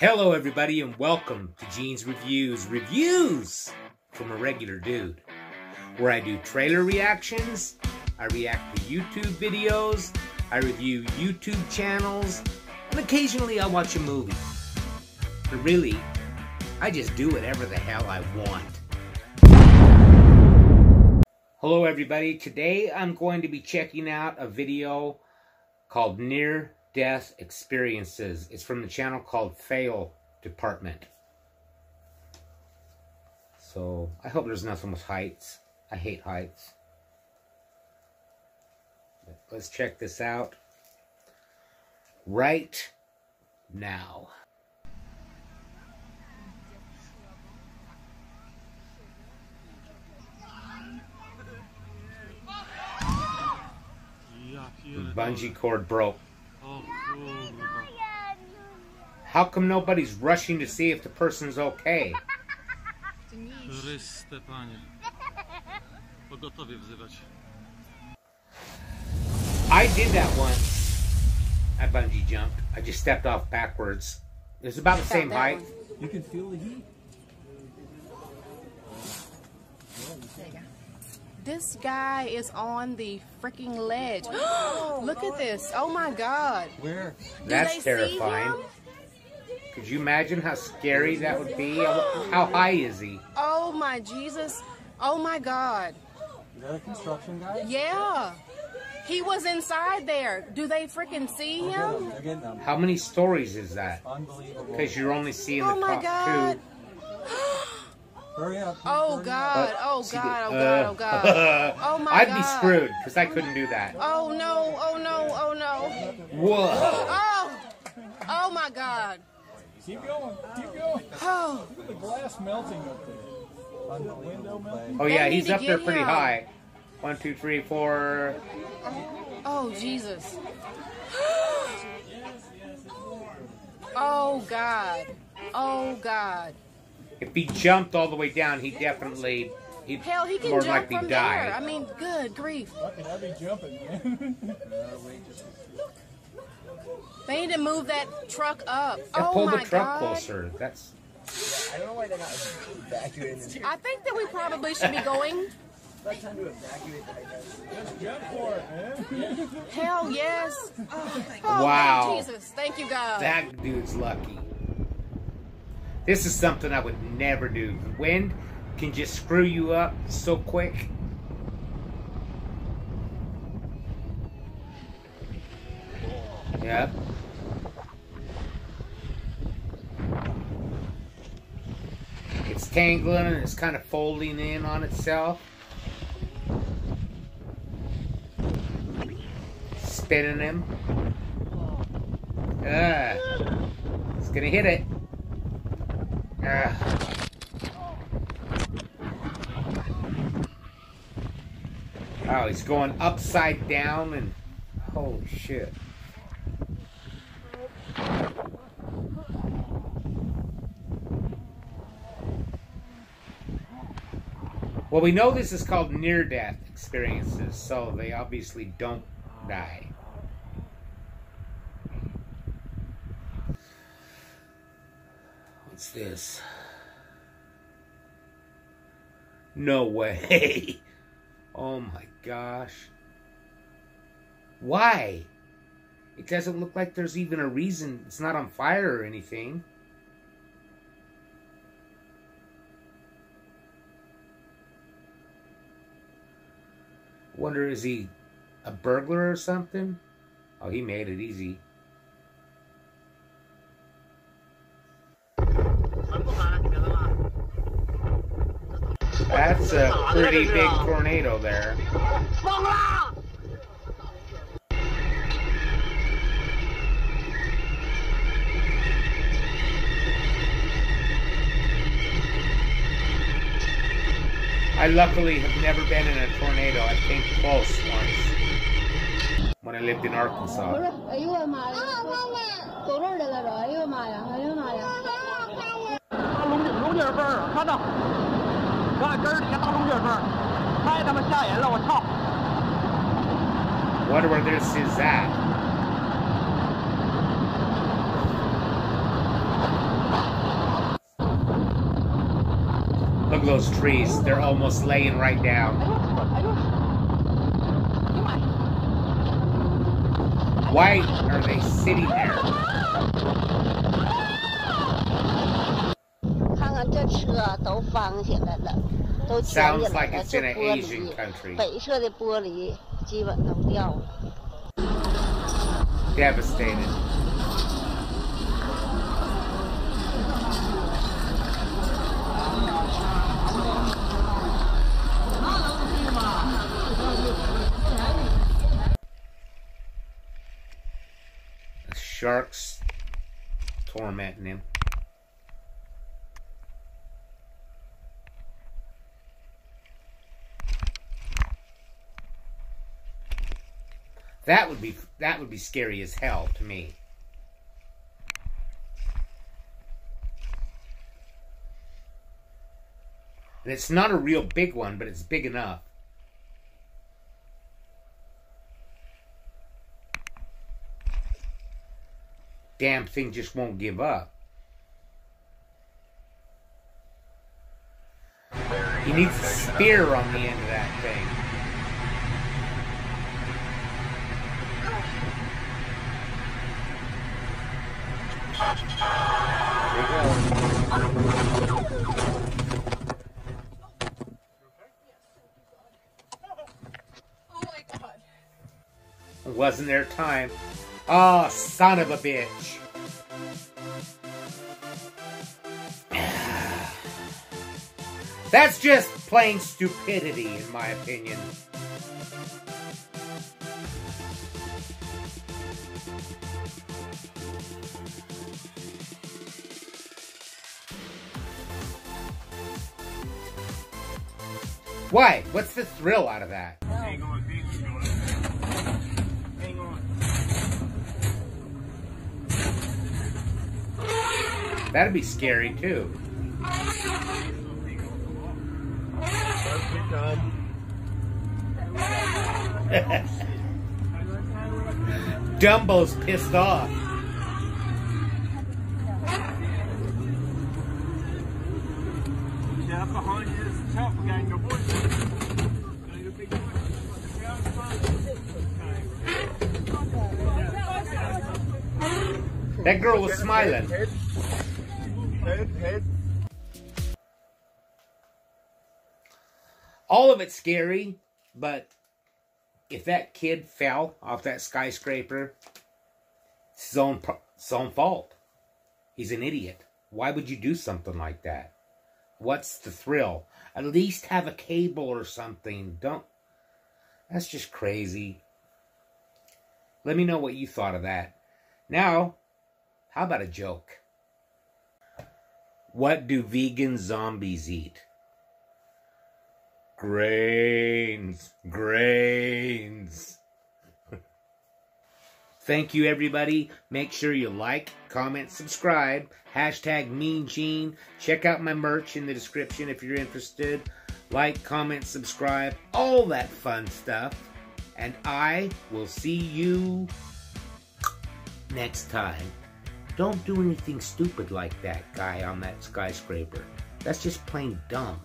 Hello, everybody, and welcome to Gene's Reviews. Reviews from a regular dude, where I do trailer reactions, I react to YouTube videos, I review YouTube channels, and occasionally I watch a movie. But really, I just do whatever the hell I want. Hello, everybody. Today I'm going to be checking out a video called Near Death Experiences. It's from the channel called Fail Department. So, I hope there's nothing with heights. I hate heights. Let's check this out right now. Bungee cord broke. How come nobody's rushing to see if the person's okay? Chryste, panie. Pogotowie wzywać. I did that once. I bungee jumped. I just stepped off backwards. It was about the same height. You can feel the heat. This guy is on the freaking ledge. Look at this. Oh my god. Where? Do That's they see terrifying. Him? Could you imagine how scary that would be? How high is he? Oh my Jesus. Oh my god. Is that a construction guy? Yeah. He was inside there. Do they freaking see oh, They're getting them. him? They're getting them. How many stories is that? Unbelievable. Because you're only seeing oh the Oh my top god. two. Hurry up. Oh hurry god. up. Oh See oh uh, god. Oh god. Oh god. Oh my I'd god. be screwed because I couldn't do that. Oh no. Oh no. Oh no. Whoa! Oh. Oh my god. Keep going, keep going. Oh. Look at The glass melting up there. On the window melting. Oh yeah, he's up there pretty him. high. One, two, three, four. Oh, oh Jesus. oh, God. Oh, God. If he jumped all the way down, he definitely he'd Hell, he can more jump likely from die. there. I mean, good grief. Fucking, I'd be jumping, man. They need to move that truck up. Yeah, oh, pull my the truck God. closer. That's I don't know why they're not evacuating. I think that we probably should be going. It's time to evacuate the guys. Jump for it, man. Hell, yes. Oh, oh, Wow. Jesus. Thank you, God. that dude's lucky. This is something I would never do. The wind can just screw you up so quick. Yep. Tangling and it's kind of folding in on itself. Spinning him. Ah. It's gonna hit it. Ah. Oh, he's going upside down and holy shit. Well, we know this is called near death experiences, so they obviously don't die. What's this? No way. Oh my gosh. Why? It doesn't look like there's even a reason. It's not on fire or anything. Wonder is he a burglar or something? Oh, he made it easy. That's a pretty big tornado there. I luckily have never been in a tornado. I think close once when I lived in Arkansas. What were this is that? those trees. They're almost laying right down. Why are they sitting there? Sounds like it's in an Asian country. Devastated. Sharks tormenting him. That would be that would be scary as hell to me. And it's not a real big one, but it's big enough. Damn thing just won't give up. He needs a spear on the end of that thing. Oh it wasn't their time. Oh, son of a bitch. That's just plain stupidity, in my opinion. Why? What's the thrill out of that? Hang on, hang on. Hang on. That'd be scary too. Dumbo's pissed off. Ja, behind you is the top gang, your boy. Going to be good. That girl was smiling. All of it's scary, but if that kid fell off that skyscraper, it's his own, pro- his own fault. He's an idiot. Why would you do something like that? What's the thrill? At least have a cable or something. Don't. That's just crazy. Let me know what you thought of that. Now, how about a joke? What do vegan zombies eat? Grains. Grains. Thank you, everybody. Make sure you like, comment, subscribe. Hashtag Mean Gene. Check out my merch in the description if you're interested. Like, comment, subscribe. All that fun stuff. And I will see you next time. Don't do anything stupid like that guy on that skyscraper. That's just plain dumb.